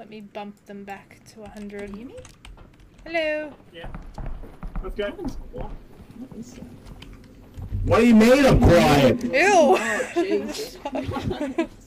Let me bump them back to 100. hear me? Hello. Yeah. Let's go. What is that? What are you made of, Quiet? Ew. Oh,